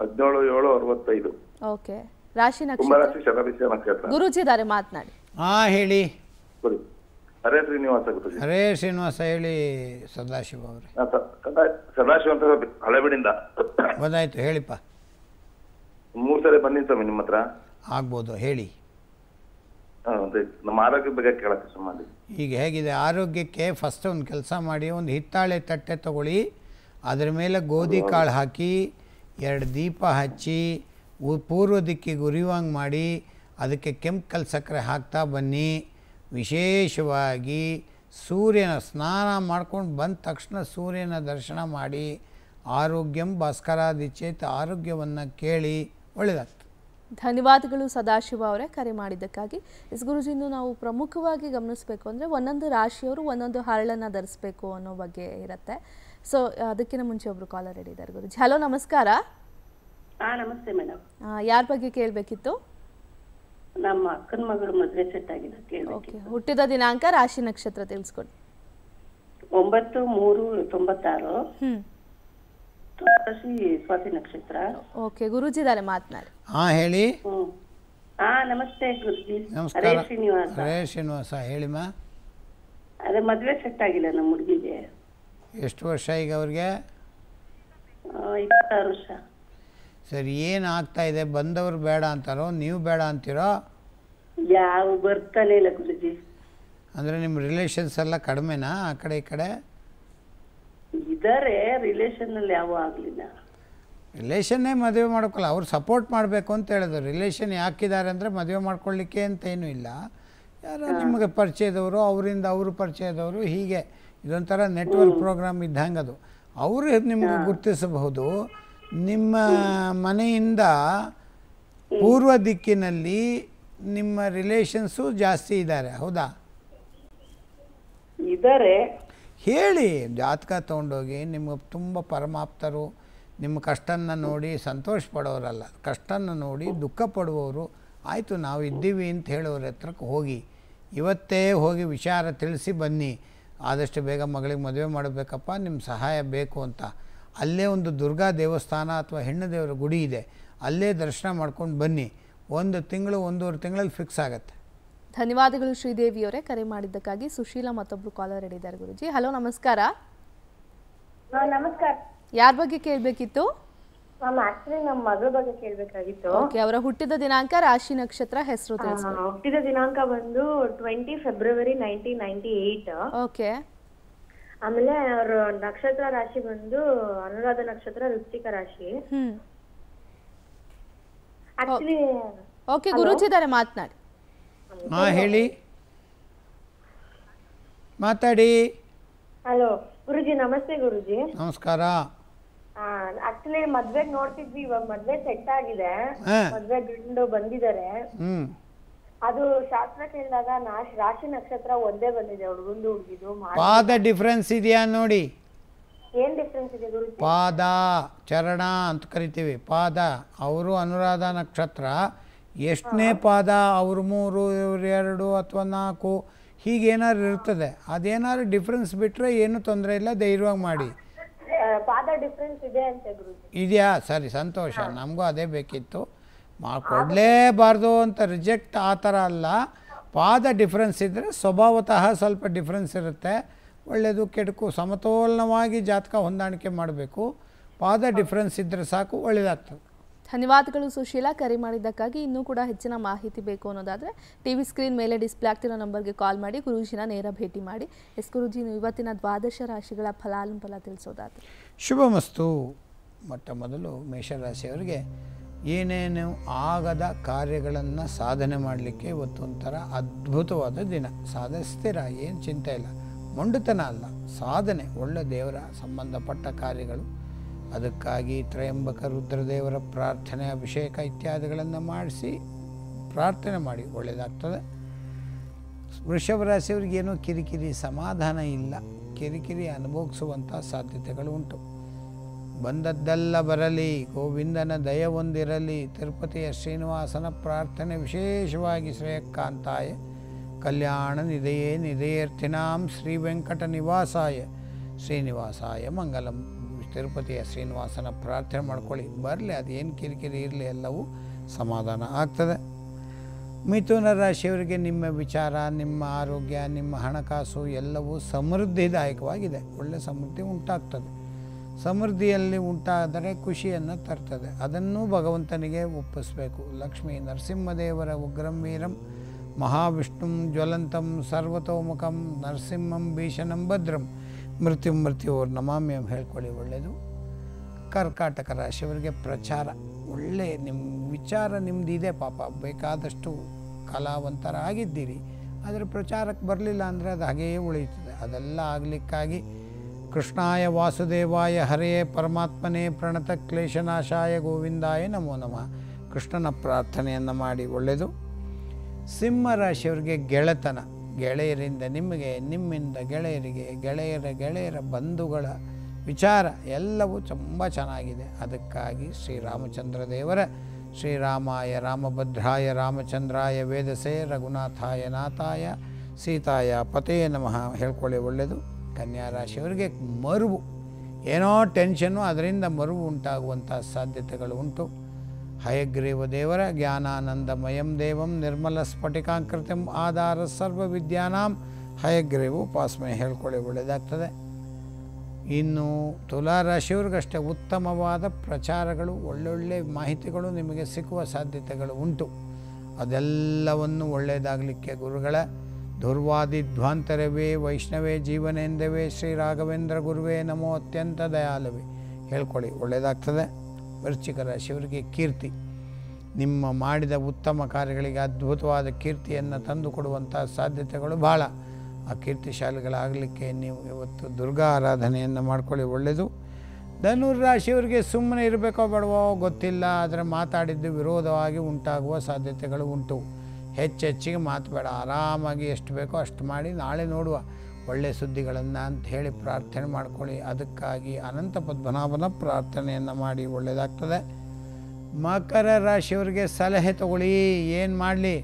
ಹದಿನೇಳು ಏಳು ಅರವತ್ತೈದು. ಓಕೆ. ರಾಶಿ ನಕ್ಷತ್ರ. ಗುರುಜಿ ಇದಾರೆ ನಕ್ಷತ್ರ. ಗುರೂಜಿ ಇದ್ದಾರೆ ಮಾತನಾಡಿ. ಹಾ ಹೇಳಿ. ಹರೇ ಶ್ರೀನಿವಾಸ ಗುರುಜಿ. ಹರೇ ಶ್ರೀನಿವಾಸ ಹೇಳಿ ಸದಾಶಿವ ಅವರೇ. ಸದಾಶಿವ ಅಂತ ಹಳೆಬಿಡಿಂದ. ಬಂದಾಯ್ತು ಹೇಳಿಪ್ಪ. ಮೂರು ಸರಿ ಬಂದಿನಿ ಸ್ವಾಮಿ ನಿಮ್ಮ ಹತ್ರ. ಆಗ್ಬೋದು ಹೇಳಿ. ನಮ್ಮ ಆರೋಗ್ಯ ಬಗ್ಗೆ ಕೇಳಕ್ಕೆ ಸುಮ್ಮನೆ ಈಗ ಹೇಗಿದೆ ಆರೋಗ್ಯಕ್ಕೆ ಫಸ್ಟ್ ಒಂದು ಕೆಲಸ ಮಾಡಿ ಒಂದು ಹಿತ್ತಾಳೆ ತಟ್ಟೆ ತಗೊಳ್ಳಿ ಅದರ ಮೇಲೆ ಗೋಧಿ ಕಾಳು ಹಾಕಿ ಎರಡು ದೀಪ ಹಚ್ಚಿ ಪೂರ್ವ ದಿಕ್ಕಿಗೆ ಉರಿಯುವಂಗೆ ಮಾಡಿ ಅದಕ್ಕೆ ಕೆಂಪು ಸಕ್ಕರೆ ಹಾಕ್ತಾ ಬನ್ನಿ. ವಿಶೇಷವಾಗಿ ಸೂರ್ಯನ ಸ್ನಾನ ಮಾಡ್ಕೊಂಡು ಬಂದ ತಕ್ಷಣ ಸೂರ್ಯನ ದರ್ಶನ ಮಾಡಿ ಆರೋಗ್ಯಂ ಭಾಸ್ಕರಾದಿಚೇತ್ ಆರೋಗ್ಯವನ್ನು ಕೇಳಿ ಒಳ್ಳೆಯದಾಗ್ತದೆ ಧನ್ಯವಾದಗಳು ಸದಾಶಿವ ಅವರೇ ಕರೆ ಮಾಡಿದ್ದಕ್ಕಾಗಿ. ಎಸ್ ಗುರುಜಿ ಇನ್ನು ನಾವು ಪ್ರಮುಖವಾಗಿ ಗಮನಿಸಬೇಕು ಅಂದರೆ ಒಂದೊಂದು ರಾಶಿಯವರು ಒಂದೊಂದು ಹರಳನ್ನು ಧರಿಸ್ಬೇಕು ಅನ್ನೋ ಬಗ್ಗೆ ಇರುತ್ತೆ. ಸೊ ಅದಕ್ಕಿಂತ ಮುಂಚೆ ಒಬ್ರು ಕಾಲರ್ ಇದ್ದಾರೆ ಗುರುಜಿ. ಹಲೋ ನಮಸ್ಕಾರ. ನಮಸ್ತೆ ಮೇಡಮ್ ಯಾರ ಬಗ್ಗೆ ಕೇಳಬೇಕಿತ್ತು? ನಮ್ಮ ಅಕ್ಕನ ಮಗಳು ಮದುವೆ ಸೆಟ್ ಆಗಿದೆ ಓಕೆ ಹುಟ್ಟಿದ ದಿನಾಂಕ ರಾಶಿ ನಕ್ಷತ್ರ ತಿಳಿಸ್ಕೊಡಿ. ಒಂಬತ್ತು ಮೂರು ತೊಂಬತ್ತಾರು. ಹ್ಞೂ ಸ್ವಾತಿ ನಕ್ಷತ್ರ ಓಕೆ ಗುರುಜಿ ಇದ್ದಾರೆ ಮಾತನಾಡಿ. ಹಾ ಹೇಳಿ. ಹಾ ನಮಸ್ತೆ ಗುರುಜಿ. ನಮಸ್ಕಾರ. ಹರೇ ಶ್ರೀನಿವಾಸ. ಹರೇ ಶ್ರೀನಿವಾಸ ಹೇಳಿಮ್ಮ ಅದೇ ಮದ್ವೆ ಸೆಟ್ ಆಗಿಲ್ಲ ನಮ್ಮ ಹುಡುಗಿಗೆ. ಎಷ್ಟು ವರ್ಷ ಈಗ ಅವ್ರಿಗೆ? ಇಪ್ಪತ್ತಾರು ವರ್ಷ. ಸರಿ ಏನು ಆಗ್ತಾ ಇದೆ? ಬಂದವರು ಬೇಡ ಅಂತಾರೋ ನೀವು ಬೇಡ ಅಂತೀರೋ? ಯಾವ ಬರ್ತಾನೆ ಇಲ್ಲ ಗುರುಜಿ. ಅಂದರೆ ನಿಮ್ಮ ರಿಲೇಷನ್ಸ್ ಎಲ್ಲ ಕಡಿಮೆನಾ ಆ ಕಡೆ ಈ ಕಡೆ? ಇದಾರೆ ರಿಲೇಷನ್ ಅಲ್ಲಿ ಯಾವ ಆಗ್ಲಿಲ್ಲ. ರಿಲೇಷನ್ನೇ ಮದುವೆ ಮಾಡ್ಕೊಳ್ಳ ಅವ್ರು ಸಪೋರ್ಟ್ ಮಾಡಬೇಕು ಅಂತ ಹೇಳಿದ್ರು. ರಿಲೇಷನ್ ಯಾಕಿದ್ದಾರೆ ಅಂದರೆ ಮದುವೆ ಮಾಡ್ಕೊಳ್ಳಿಕ್ಕೆ ಅಂತ ಏನೂ ಇಲ್ಲ. ಯಾರು ನಿಮಗೆ ಪರಿಚಯದವರು ಅವರಿಂದ ಅವರು ಪರಿಚಯದವರು ಹೀಗೆ. ಇದೊಂಥರ ನೆಟ್ವರ್ಕ್ ಪ್ರೋಗ್ರಾಮ್ ಇದ್ದಂಗೆ ಅದು. ಅವರು ನಿಮಗೆ ಗುರುತಿಸಬಹುದು. ನಿಮ್ಮ ಮನೆಯಿಂದ ಪೂರ್ವ ದಿಕ್ಕಿನಲ್ಲಿ ನಿಮ್ಮ ರಿಲೇಷನ್ಸು ಜಾಸ್ತಿ ಇದ್ದಾರೆ. ಹೌದಾ? ಇದಾರೆ ಹೇಳಿ, ಜಾತಕ ತೊಗೊಂಡೋಗಿ ನಿಮಗೆ ತುಂಬ ಪರಮಾಪ್ತರು, ನಿಮ್ಮ ಕಷ್ಟನ ನೋಡಿ ಸಂತೋಷ ಪಡೋರಲ್ಲ ಕಷ್ಟನ ನೋಡಿ ದುಃಖ ಪಡುವವರು, ಆಯಿತು ನಾವು ಇದ್ದೀವಿ ಅಂತ ಹೇಳೋರ ಹತ್ರಕ್ಕೆ ಹೋಗಿ. ಇವತ್ತೇ ಹೋಗಿ ವಿಚಾರ ತಿಳಿಸಿ ಬನ್ನಿ. ಆದಷ್ಟು ಬೇಗ ಮಗಳಿಗೆ ಮದುವೆ ಮಾಡಬೇಕಪ್ಪ ನಿಮ್ಮ ಸಹಾಯ ಬೇಕು ಅಂತ. ಅಲ್ಲೇ ಒಂದು ದುರ್ಗಾ ದೇವಸ್ಥಾನ ಅಥವಾ ಹೆಣ್ಣು ದೇವರ ಗುಡಿ ಇದೆ. ಅಲ್ಲೇ ದರ್ಶನ ಮಾಡ್ಕೊಂಡು ಬನ್ನಿ. ಒಂದು ತಿಂಗಳು, ಒಂದೂವರೆ ತಿಂಗಳಲ್ಲಿ ಫಿಕ್ಸ್ ಆಗುತ್ತೆ. ಧನ್ಯವಾದಗಳು ಶ್ರೀದೇವಿಯವರೇ. ಕರೆ ಮಾಡಿದ್ದಕ್ಕಾಗಿ ಸುಶೀಲಾ ಮತ್ತೊಬ್ರು ಕಾಲರ್ ಇದ್ದಾರೆ ಗುರುಜಿ. ಹಲೋ ನಮಸ್ಕಾರ. ನಮಸ್ಕಾರ. ಯಾರ ಬಗ್ಗೆ ಕೇಳಬೇಕಿತ್ತು? ನಮ್ಮ ಮಗಳ ಬಗ್ಗೆ ಕೇಳ್ಬೇಕಾಗಿತ್ತು. ಓಕೆ ಅವರ ಹುಟ್ಟಿದ ದಿನಾಂಕ ರಾಶಿ ನಕ್ಷತ್ರ ಹೆಸರು ಹುಟ್ಟಿದ ದಿನಾಂಕ ಬಂದು twenty February nineteen ninety eight okay ಆಮೇಲೆ ಅವ್ರ ನಕ್ಷತ್ರ ರಾಶಿ ಬಂದು ಅನುರಾಧ ನಕ್ಷತ್ರ ವೃಶ್ಚಿಕ ರಾಶಿ. ಹ್ಮ್. ಆಕ್ಚುಲಿ ಓಕೆ ಗುರೂಜಿ ಇದ್ದಾರೆ ಮಾತನಾಡಿ. ಹಾಂ ಹೇಳಿ. ಮಾತಾಡಿ. ಹಲೋ ಗುರುಜಿ ನಮಸ್ತೆ ಗುರುಜಿ. ನಮಸ್ಕಾರ. ಆಕ್ಚುಲಿ ಮದ್ವೆಗ್ ನೋಡ್ತಿದ್ವಿ ಇವಾಗ ಮದ್ವೆ ಸೆಟ್ ಆಗಿದೆ. ಮದ್ವೆ ಗಂಡು ಬಂದಿದ್ದಾರೆ. ಅದು ಶಾಸ್ತ್ರ ಕೇಳಿದಾಗ ನಾಶ್ ರಾಶಿ ನಕ್ಷತ್ರ ಒಂದೇ ಬಂದಿದೆ ಹುಡುಗಂದು ಹುಡುಗಿದು ಪಾದ ಡಿಫ್ರೆನ್ಸ್ ಇದೆಯಾ ನೋಡಿ. ಏನ್ ಡಿಫ್ರೆನ್ಸ್ ಇದೆ ಗುರುಜಿ? ಪಾದ ಚರಣ ಅಂತ ಕರಿತೀವಿ. ಪಾದ ಅವರು ಅನುರಾಧ ನಕ್ಷತ್ರ. ಎಷ್ಟನೇ ಪಾದ ಅವ್ರು ಮೂರು ಇವ್ರು ಎರಡು ಅಥವಾ ನಾಲ್ಕು ಹೀಗೇನಾದ್ರು ಇರ್ತದೆ. ಅದೇನಾದ್ರು ಡಿಫ್ರೆನ್ಸ್ ಬಿಟ್ಟರೆ ಏನು ತೊಂದರೆ ಇಲ್ಲ ಧೈರ್ಯವಾಗಿ ಮಾಡಿ. ಇದೆಯಾ? ಸರಿ ಸಂತೋಷ. ನಮಗೂ ಅದೇ ಬೇಕಿತ್ತು. ಮಾಡಿಕೊಡ್ಲೇಬಾರ್ದು ಅಂತ ರಿಜೆಕ್ಟ್ ಆ ಥರ ಅಲ್ಲ. ಪಾದ ಡಿಫ್ರೆನ್ಸ್ ಇದ್ದರೆ ಸ್ವಭಾವತಃ ಸ್ವಲ್ಪ ಡಿಫ್ರೆನ್ಸ್ ಇರುತ್ತೆ. ಒಳ್ಳೆಯದು ಕೆಡಕು ಸಮತೋಲನವಾಗಿ ಜಾತಕ ಹೊಂದಾಣಿಕೆ ಮಾಡಬೇಕು. ಪಾದ ಡಿಫ್ರೆನ್ಸ್ ಇದ್ದರೆ ಸಾಕು ಒಳ್ಳೆಯದಾಗ್ತದೆ ಧನ್ಯವಾದಗಳು ಸುಶೀಲಾ. ಕರೆ ಮಾಡಿದ್ದಕ್ಕಾಗಿ ಇನ್ನೂ ಕೂಡ ಹೆಚ್ಚಿನ ಮಾಹಿತಿ ಬೇಕು ಅನ್ನೋದಾದರೆ ಟಿ ವಿ ಸ್ಕ್ರೀನ್ ಮೇಲೆ ಡಿಸ್ಪ್ಲೇ ಆಗ್ತಿರೋ ನಂಬರ್ಗೆ ಕಾಲ್ ಮಾಡಿ, ಗುರೂಜಿನ ನೇರ ಭೇಟಿ ಮಾಡಿ. ಎಸ್ ಗುರುಜಿ, ನೀವು ಇವತ್ತಿನ ದ್ವಾದಶ ರಾಶಿಗಳ ಫಲಾನುಫಲ ತಿಳಿಸೋದಾದ್ರೆ. ಶುಭಮಸ್ತು ಮೊಟ್ಟ ಮೊದಲು ಮೇಷರಾಶಿಯವರಿಗೆ ಏನೇನು ಆಗದ ಕಾರ್ಯಗಳನ್ನು ಸಾಧನೆ ಮಾಡಲಿಕ್ಕೆ ಇವತ್ತೊಂಥರ ಅದ್ಭುತವಾದ ದಿನ. ಸಾಧಿಸ್ತೀರ ಏನು ಚಿಂತೆ ಇಲ್ಲ. ಮೊಂಡುತನ ಅಲ್ಲ. ಸಾಧನೆ, ಒಳ್ಳೆ ದೇವರ ಸಂಬಂಧಪಟ್ಟ ಕಾರ್ಯಗಳು. ಅದಕ್ಕಾಗಿ ತ್ರಯಂಬಕ ರುದ್ರದೇವರ ಪ್ರಾರ್ಥನೆ, ಅಭಿಷೇಕ ಇತ್ಯಾದಿಗಳನ್ನು ಮಾಡಿಸಿ ಪ್ರಾರ್ಥನೆ ಮಾಡಿ, ಒಳ್ಳೆಯದಾಗ್ತದೆ. ವೃಷಭ ರಾಶಿಯವರಿಗೆ ಏನೋ ಕಿರಿಕಿರಿ ಸಮಾಧಾನ ಇಲ್ಲ. ಕಿರಿಕಿರಿ ಅನುಭವಿಸುವಂಥ ಸಾಧ್ಯತೆಗಳು ಉಂಟು. ಬಂದದ್ದೆಲ್ಲ ಬರಲಿ, ಗೋವಿಂದನ ದಯ ಒಂದಿರಲಿ, ತಿರುಪತಿಯ ಶ್ರೀನಿವಾಸನ ಪ್ರಾರ್ಥನೆ ವಿಶೇಷವಾಗಿ ಶ್ರೇಯಕ್ಕಾಂತಾಯ ಕಲ್ಯಾಣ ನಿಧಯೇ ನಿಧಯೇರ್ಥಿನಾಂ ಶ್ರೀ ವೆಂಕಟ ನಿವಾಸಾಯ ಶ್ರೀನಿವಾಸಾಯ ಮಂಗಲಂ. ತಿರುಪತಿಯ ಶ್ರೀನಿವಾಸನ ಪ್ರಾರ್ಥನೆ ಮಾಡ್ಕೊಳ್ಳಿ. ಬರಲಿ, ಅದೇನು ಕಿರಿಕಿರಿ ಇರಲಿ, ಎಲ್ಲವೂ ಸಮಾಧಾನ ಆಗ್ತದೆ. ಮಿಥುನ ರಾಶಿಯವರಿಗೆ ನಿಮ್ಮ ವಿಚಾರ, ನಿಮ್ಮ ಆರೋಗ್ಯ, ನಿಮ್ಮ ಹಣಕಾಸು ಎಲ್ಲವೂ ಸಮೃದ್ಧಿದಾಯಕವಾಗಿದೆ. ಒಳ್ಳೆ ಸಮೃದ್ಧಿ ಉಂಟಾಗ್ತದೆ. ಸಮೃದ್ಧಿಯಲ್ಲಿ ಉಂಟಾದರೆ ಖುಷಿಯನ್ನು ತರ್ತದೆ. ಅದನ್ನೂ ಭಗವಂತನಿಗೆ ಒಪ್ಪಿಸಬೇಕು. ಲಕ್ಷ್ಮೀ ನರಸಿಂಹದೇವರ ಉಗ್ರಂ ವೀರಂ, ಮಹಾವಿಷ್ಣುಂ ಜ್ವಲಂತಂ ಸರ್ವತೋಮುಖಂ ನರಸಿಂಹಂ ಭೀಷಣಂ ಭದ್ರಂ. ಮೃತ್ಯು ಅವ್ರ ನಮಾಮಿ ಹೇಳ್ಕೊಳ್ಳಿ ಒಳ್ಳೆಯದು ಕರ್ಕಾಟಕ ರಾಶಿಯವರಿಗೆ ಪ್ರಚಾರ. ಒಳ್ಳೆ ನಿಮ್ಮ ವಿಚಾರ ನಿಮ್ಮದಿದೆ ಪಾಪ. ಬೇಕಾದಷ್ಟು ಕಲಾವಂತರಾಗಿದ್ದೀರಿ ಆದರೆ ಪ್ರಚಾರಕ್ಕೆ ಬರಲಿಲ್ಲ ಅಂದರೆ ಅದು ಹಾಗೆಯೇ ಉಳಿಯುತ್ತದೆ. ಅದೆಲ್ಲ ಆಗಲಿಕ್ಕಾಗಿ ಕೃಷ್ಣಾಯ ವಾಸುದೇವಾಯ ಹರೆಯೇ ಪರಮಾತ್ಮನೇ ಪ್ರಣತ ಕ್ಲೇಶನಾಶಾಯ ಗೋವಿಂದಾಯ ನಮೋ ನಮಃ. ಕೃಷ್ಣನ ಪ್ರಾರ್ಥನೆಯನ್ನು ಮಾಡಿ ಒಳ್ಳೆಯದು ಸಿಂಹ ರಾಶಿಯವರಿಗೆ ಗೆಳೆತನ. ಗೆಳೆಯರಿಂದ ನಿಮಗೆ, ನಿಮ್ಮಿಂದ ಗೆಳೆಯರಿಗೆ, ಗೆಳೆಯರ ಗೆಳೆಯರ ಬಂಧುಗಳ ವಿಚಾರ ಎಲ್ಲವೂ ತುಂಬ ಚೆನ್ನಾಗಿದೆ. ಅದಕ್ಕಾಗಿ ಶ್ರೀರಾಮಚಂದ್ರ ದೇವರ, ಶ್ರೀರಾಮಾಯ ರಾಮಭದ್ರಾಯ, ರಾಮಚಂದ್ರಾಯ ವೇದಸೇ, ರಘುನಾಥಾಯ ನಾಥಾಯ, ಸೀತಾಯ ಪತೇ ನಮಃ ಹೇಳ್ಕೊಳ್ಳಿ ಒಳ್ಳೆಯದು. ರಾಶಿಯವರಿಗೆ ಮರುವು. ಏನೋ ಟೆನ್ಷನ್ನು ಅದರಿಂದ ಮರುವು ಉಂಟಾಗುವಂಥ ಸಾಧ್ಯತೆಗಳು ಉಂಟು. ಹಯಗ್ರೀವ ದೇವರ ಜ್ಞಾನಾನಂದಮಯಂ ದೇವಂ ನಿರ್ಮಲ ಸ್ಫಟಿಕಾಂಕೃತಿಂ ಆಧಾರ ಸರ್ವ ವಿದ್ಯಾನಾಂ ಹಯಗ್ರೀವ ಉಪಾಸನೆ ಹೇಳ್ಕೊಳ್ಳಿ, ಒಳ್ಳೆಯದಾಗ್ತದೆ. ಇನ್ನು ತುಲಾ ರಾಶಿಯವ್ರಿಗಷ್ಟೇ ಉತ್ತಮವಾದ ಪ್ರಚಾರಗಳು, ಒಳ್ಳೊಳ್ಳೆ ಮಾಹಿತಿಗಳು ನಿಮಗೆ ಸಿಕ್ಕುವ ಸಾಧ್ಯತೆಗಳು ಉಂಟು. ಅದೆಲ್ಲವನ್ನು ಒಳ್ಳೆಯದಾಗಲಿಕ್ಕೆ ಗುರುಗಳ ದುರ್ವಾದಿಧ್ವಾಂತರವೇ ವೈಷ್ಣವೇ ಜೀವನೆಂದವೇ ಶ್ರೀ ರಾಘವೇಂದ್ರ ಗುರುವೇ ನಮೋ ಅತ್ಯಂತ ದಯಾಲವೇ. ಹೇಳ್ಕೊಳ್ಳಿ, ಒಳ್ಳೆಯದಾಗ್ತದೆ. ವೃಶ್ಚಿಕ ರಾಶಿಯವರಿಗೆ ಕೀರ್ತಿ. ನಿಮ್ಮ ಮಾಡಿದ ಉತ್ತಮ ಕಾರ್ಯಗಳಿಗೆ ಅದ್ಭುತವಾದ ಕೀರ್ತಿಯನ್ನು ತಂದುಕೊಡುವಂಥ ಸಾಧ್ಯತೆಗಳು ಭಾಳ ಆ ಕೀರ್ತಿಶಾಲಿಗಳಾಗಲಿಕ್ಕೆ ನೀವು ಇವತ್ತು ದುರ್ಗಾ ಆರಾಧನೆಯನ್ನು ಮಾಡ್ಕೊಳ್ಳಿ ಒಳ್ಳೆಯದು ಧನುರ್ ರಾಶಿಯವರಿಗೆ ಸುಮ್ಮನೆ ಇರಬೇಕೋ ಬೇಡವೋ ಗೊತ್ತಿಲ್ಲ, ಆದರೆ ಮಾತಾಡಿದ್ದು ವಿರೋಧವಾಗಿ ಉಂಟಾಗುವ ಸಾಧ್ಯತೆಗಳು ಉಂಟು. ಹೆಚ್ಚೆಚ್ಚಿಗೆ ಮಾತು ಬೇಡ ಆರಾಮಾಗಿ ಎಷ್ಟು ಬೇಕೋ ಅಷ್ಟು ಮಾಡಿ ನಾಳೆ ನೋಡುವ. ಒಳ್ಳೆಯ ಸುದ್ದಿಗಳನ್ನು ಅಂತ ಹೇಳಿ ಪ್ರಾರ್ಥನೆ ಮಾಡ್ಕೊಳ್ಳಿ. ಅದಕ್ಕಾಗಿ ಅನಂತ ಪದ್ಮನಾಭನ ಪ್ರಾರ್ಥನೆಯನ್ನು ಮಾಡಿ ಒಳ್ಳೆಯದಾಗ್ತದೆ ಮಕರ ರಾಶಿಯವರಿಗೆ ಸಲಹೆ ತಗೊಳ್ಳಿ. ಏನು ಮಾಡಲಿ?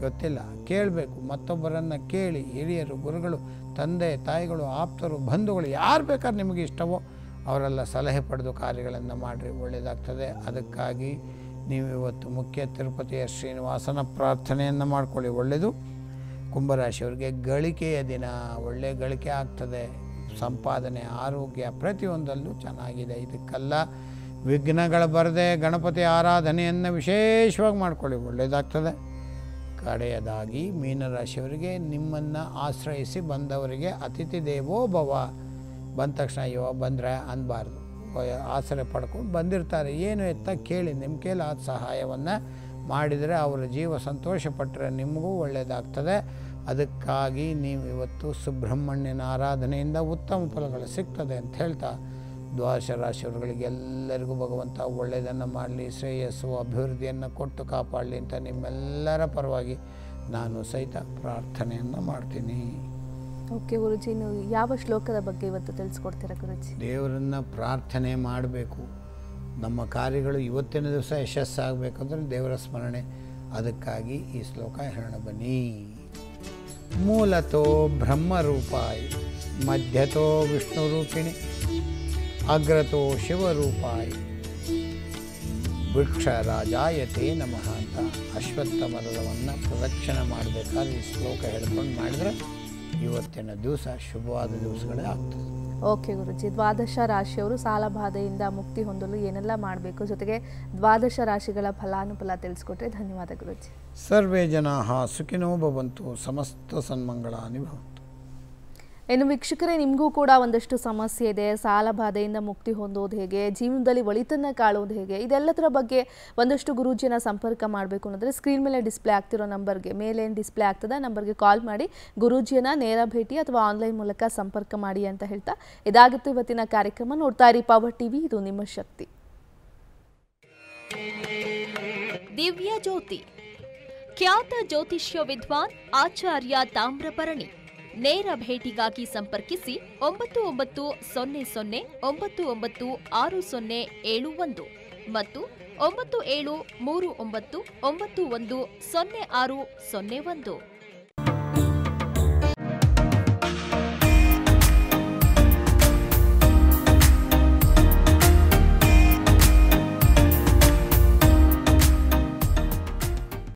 ಗೊತ್ತಿಲ್ಲ. ಕೇಳಬೇಕು. ಮತ್ತೊಬ್ಬರನ್ನು ಕೇಳಿ ಹಿರಿಯರು, ಗುರುಗಳು, ತಂದೆ, ತಾಯಿಗಳು, ಆಪ್ತರು, ಬಂಧುಗಳು ಯಾರು ಬೇಕಾದ್ರೆ ನಿಮಗೆ ಇಷ್ಟವೋ ಅವರೆಲ್ಲ ಸಲಹೆ ಪಡೆದು ಕಾರ್ಯಗಳನ್ನು ಮಾಡಿರಿ. ಒಳ್ಳೆಯದಾಗ್ತದೆ ಅದಕ್ಕಾಗಿ ನೀವು ಇವತ್ತು ಮುಖ್ಯ ತಿರುಪತಿಯ ಶ್ರೀನಿವಾಸನ ಪ್ರಾರ್ಥನೆಯನ್ನು ಮಾಡ್ಕೊಳ್ಳಿ. ಒಳ್ಳೆಯದು ಕುಂಭರಾಶಿಯವರಿಗೆ ಗಳಿಕೆಯ ದಿನ ಒಳ್ಳೆಯ ಗಳಿಕೆ ಆಗ್ತದೆ. ಸಂಪಾದನೆ, ಆರೋಗ್ಯ ಪ್ರತಿಯೊಂದಲ್ಲೂ ಚೆನ್ನಾಗಿದೆ. ಇದಕ್ಕೆಲ್ಲ ವಿಘ್ನಗಳು ಬರದೆ ಗಣಪತಿ ಆರಾಧನೆಯನ್ನು ವಿಶೇಷವಾಗಿ ಮಾಡಿಕೊಳ್ಳಿ. ಒಳ್ಳೆಯದಾಗ್ತದೆ ಕಡೆಯದಾಗಿ ಮೀನರಾಶಿಯವರಿಗೆ ನಿಮ್ಮನ್ನು ಆಶ್ರಯಿಸಿ ಬಂದವರಿಗೆ ಅತಿಥಿ ದೇವೋ ಭವ ಬಂದ ತಕ್ಷಣ ಅಯ್ಯೋ, ಬಂದರೆ ಅನ್ನಬಾರ್ದು ಆಶ್ರಯ ಪಡ್ಕೊಂಡು ಬಂದಿರ್ತಾರೆ. ಏನು ಎತ್ತ ಕೇಳಿ, ನಿಮ್ಮ ಕೇಳಿ ಆ ಸಹಾಯವನ್ನು ಮಾಡಿದರೆ ಅವರ ಜೀವ ಸಂತೋಷಪಟ್ಟರೆ ನಿಮಗೂ ಒಳ್ಳೆಯದಾಗ್ತದೆ. ಅದಕ್ಕಾಗಿ ನೀವು ಇವತ್ತು ಸುಬ್ರಹ್ಮಣ್ಯನ ಆರಾಧನೆಯಿಂದ ಉತ್ತಮ ಫಲಗಳು ಸಿಗ್ತದೆ ಅಂತ ಹೇಳ್ತಾ ದ್ವಾದಶ ರಾಶಿಯವರುಗಳಿಗೆ ಎಲ್ಲರಿಗೂ ಭಗವಂತ ಒಳ್ಳೆಯದನ್ನು ಮಾಡಲಿ ಶ್ರೇಯಸ್ಸು ಅಭಿವೃದ್ಧಿಯನ್ನು ಕೊಟ್ಟು ಕಾಪಾಡಲಿ ಅಂತ ನಿಮ್ಮೆಲ್ಲರ ಪರವಾಗಿ ನಾನು ಸಹಿತ ಪ್ರಾರ್ಥನೆಯನ್ನು ಮಾಡ್ತೀನಿ. ಓಕೆ ಗುರುಜಿ ನೀವು ಯಾವ ಶ್ಲೋಕದ ಬಗ್ಗೆ ಇವತ್ತು ತಿಳಿಸ್ಕೊಡ್ತೀರಾ ಗುರುಜಿ? ದೇವರನ್ನು ಪ್ರಾರ್ಥನೆ ಮಾಡಬೇಕು. ನಮ್ಮ ಕಾರ್ಯಗಳು ಇವತ್ತಿನ ದಿವಸ ಯಶಸ್ಸಾಗಬೇಕಂದ್ರೆ ದೇವರ ಸ್ಮರಣೆ. ಅದಕ್ಕಾಗಿ ಈ ಶ್ಲೋಕ ಹೇಳೋಣ ಬನ್ನಿ. ಮೂಲತೋ ಬ್ರಹ್ಮರೂಪಾಯಿ, ಮಧ್ಯತೋ ವಿಷ್ಣು ರೂಪಿಣಿ, ಅಗ್ರತೋ ಶಿವರೂಪಾಯಿ ವೃಕ್ಷ ರಾಜಾಯತೆ ನಮಃ ಅಂತ ಅಶ್ವತ್ಥ ಮರದವನ್ನು ಪ್ರದಕ್ಷಿಣೆ ಮಾಡಬೇಕಾದ್ರೆ ಈ ಶ್ಲೋಕ ಹೇಳ್ಕೊಂಡು ಮಾಡಿದ್ರೆ ಇವತ್ತಿನ ದಿವಸ ಶುಭವಾದ ದಿವಸಗಳೇ ಆಗ್ತದೆ. ಓಕೆ ಗುರುಜಿ. ದ್ವಾದಶ ರಾಶಿಯವರು ಸಾಲ ಬಾಧೆಯಿಂದ ಮುಕ್ತಿ ಹೊಂದಲು ಏನೆಲ್ಲ ಮಾಡಬೇಕು? ಜೊತೆಗೆ ದ್ವಾದಶ ರಾಶಿಗಳ ಫಲಾನುಫಲ ತಿಳಿಸ್ಕೊಟ್ರೆ ಧನ್ಯವಾದ ಗುರುಜಿ. ಸರ್ವೇ ಜನಾ ಸುಖಿನೋ ಭವಂತು. ಸಮಸ್ತ ಸನ್ಮಂಗಳ ಭವಂತು. ಇನ್ನು ವೀಕ್ಷಕರೇ, ನಿಮಗೂ ಕೂಡ ಒಂದಷ್ಟು ಸಮಸ್ಯೆ ಇದೆ. ಸಾಲ ಬಾಧೆಯಿಂದ ಮುಕ್ತಿ ಹೊಂದೋದು ಹೇಗೆ? ಜೀವನದಲ್ಲಿ ಒಳಿತನ್ನ ಕಾಳೋದು ಹೇಗೆ? ಇದೆಲ್ಲದರ ಬಗ್ಗೆ ಒಂದಷ್ಟು ಗುರುಜಿಯನ್ನು ಸಂಪರ್ಕ ಮಾಡಬೇಕು ಅನ್ನೋದ್ರೆ ಸ್ಕ್ರೀನ್ ಮೇಲೆ ಡಿಸ್ಪ್ಲೇ ಆಗ್ತಿರೋ ನಂಬರ್ಗೆ, ಮೇಲೇನು ಡಿಸ್ಪ್ಲೇ ಆಗ್ತದೆ ನಂಬರ್ಗೆ ಕಾಲ್ ಮಾಡಿ ಗುರುಜಿಯನ್ನ ನೇರ ಭೇಟಿ ಅಥವಾ ಆನ್ಲೈನ್ ಮೂಲಕ ಸಂಪರ್ಕ ಮಾಡಿ ಅಂತ ಹೇಳ್ತಾ ಇದಾಗುತ್ತೆ ಇವತ್ತಿನ ಕಾರ್ಯಕ್ರಮ. ನೋಡ್ತಾ ಇರಿ ಪವರ್ ಟಿವಿ ಇದು ನಿಮ್ಮ ಶಕ್ತಿ. ದಿವ್ಯ ಜ್ಯೋತಿ, ಖ್ಯಾತ ಜ್ಯೋತಿಷ್ಯ ವಿದ್ವಾನ್ ಆಚಾರ್ಯ ತಾಮ್ರಪರಣಿ. ನೇರ ಭೇಟಿಗಾಗಿ ಸಂಪರ್ಕಿಸಿ ಒಂಬತ್ತು ಒಂಬತ್ತು ಸೊನ್ನೆ ಸೊನ್ನೆ, ಒಂಬತ್ತು ಒಂಬತ್ತು ಆರು ಸೊನ್ನೆ ಏಳು ಒಂದು ಮತ್ತು ಒಂಬತ್ತು ಏಳು ಮೂರು ಒಂಬತ್ತು ಒಂಬತ್ತು ಒಂದು ಸೊನ್ನೆ ಆರು ಸೊನ್ನೆ ಒಂದು.